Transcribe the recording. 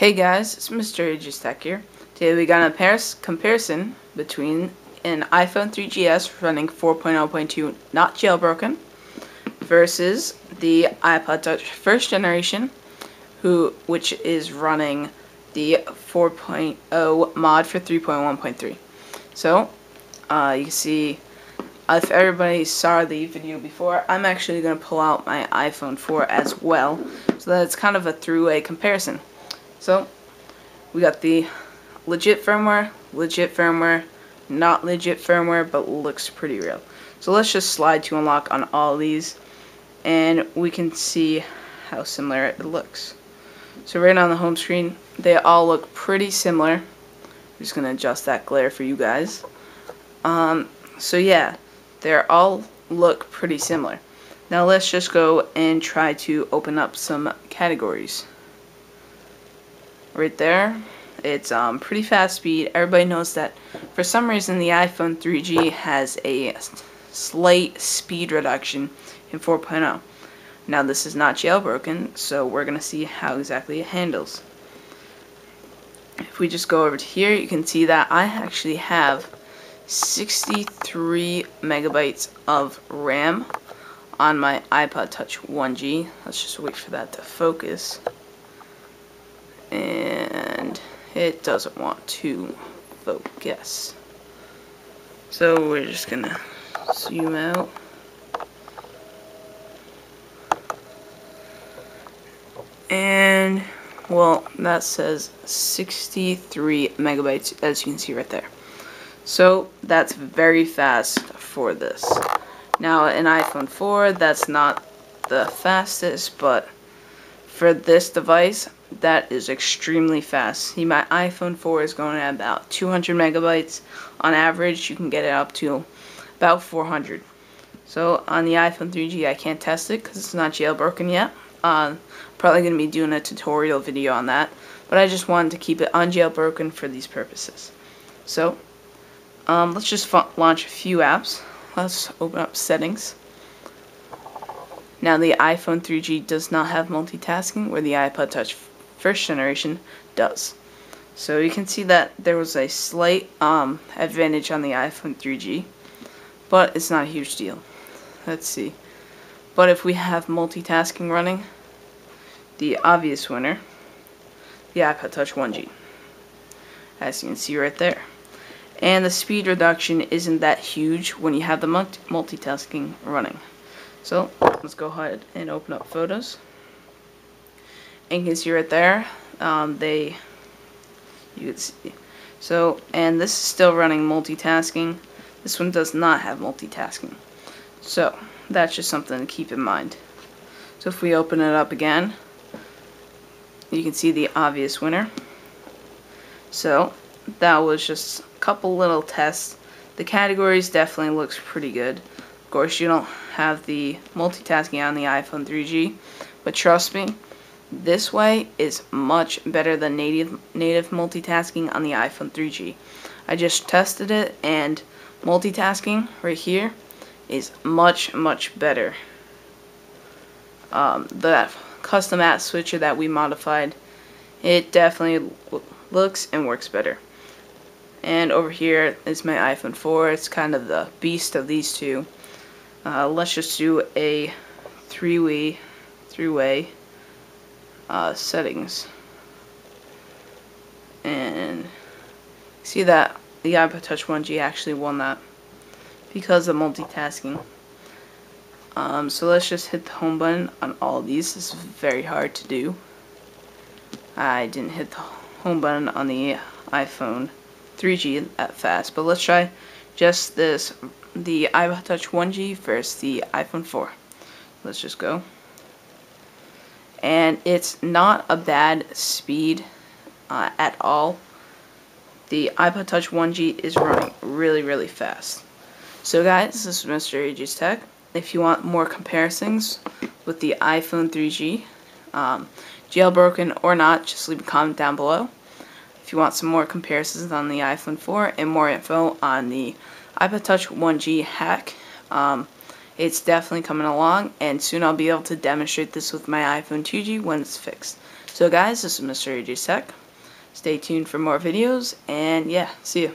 Hey guys, it's Mr. Tech here. Today we got a paris comparison between an iPhone 3GS running 4.0.2 not jailbroken versus the iPod Touch first generation who which is running the 4.0 mod for 3.1.3. So, uh, you can see if everybody saw the video before, I'm actually going to pull out my iPhone 4 as well, so that it's kind of a throughway comparison. So, we got the legit firmware, legit firmware, not legit firmware, but looks pretty real. So let's just slide to unlock on all these, and we can see how similar it looks. So right on the home screen, they all look pretty similar. I'm just going to adjust that glare for you guys. Um, so yeah, they all look pretty similar. Now let's just go and try to open up some categories. Right there, it's um, pretty fast speed. Everybody knows that for some reason the iPhone 3G has a slight speed reduction in 4.0. Now this is not jailbroken, so we're going to see how exactly it handles. If we just go over to here, you can see that I actually have 63 megabytes of RAM on my iPod Touch 1G. Let's just wait for that to focus. And it doesn't want to focus. So we're just gonna zoom out. And, well, that says 63 megabytes, as you can see right there. So that's very fast for this. Now an iPhone 4, that's not the fastest, but for this device, that is extremely fast. See, my iPhone 4 is going at about 200 megabytes. On average, you can get it up to about 400. So on the iPhone 3G, I can't test it because it's not jailbroken yet. Uh, probably going to be doing a tutorial video on that. But I just wanted to keep it unjailbroken for these purposes. So, um, let's just launch a few apps. Let's open up settings. Now the iPhone 3G does not have multitasking where the iPod Touch first generation does. So you can see that there was a slight um, advantage on the iPhone 3G, but it's not a huge deal. Let's see. But if we have multitasking running, the obvious winner, the iPod Touch 1G. As you can see right there and the speed reduction isn't that huge when you have the multi multitasking running. So let's go ahead and open up photos. You can see right there, um, they, you can see. So, and this is still running multitasking. This one does not have multitasking. So, that's just something to keep in mind. So if we open it up again, you can see the obvious winner. So, that was just a couple little tests. The categories definitely looks pretty good. Of course, you don't have the multitasking on the iPhone 3G, but trust me, this way is much better than native native multitasking on the iPhone 3G. I just tested it and multitasking right here is much much better. Um, the custom app switcher that we modified, it definitely looks and works better. And over here is my iPhone 4. It's kind of the beast of these two. Uh, let's just do a three-way three-way uh, settings. And see that the iPod Touch 1G actually won that because of multitasking. Um, so let's just hit the home button on all these. This is very hard to do. I didn't hit the home button on the iPhone 3G that fast, but let's try just this, the iPod Touch 1G versus the iPhone 4. Let's just go. And it's not a bad speed uh, at all. The iPod Touch 1G is running really, really fast. So guys, this is Mr. AJ's Tech. If you want more comparisons with the iPhone 3G, um, jailbroken or not, just leave a comment down below. If you want some more comparisons on the iPhone 4 and more info on the iPod Touch 1G hack, um, it's definitely coming along, and soon I'll be able to demonstrate this with my iPhone 2G when it's fixed. So guys, this is Mr. AJ Tech. Stay tuned for more videos, and yeah, see you.